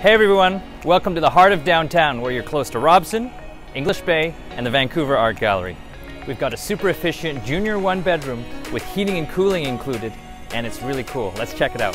Hey everyone, welcome to the heart of downtown where you're close to Robson, English Bay, and the Vancouver Art Gallery. We've got a super efficient junior one bedroom with heating and cooling included, and it's really cool. Let's check it out.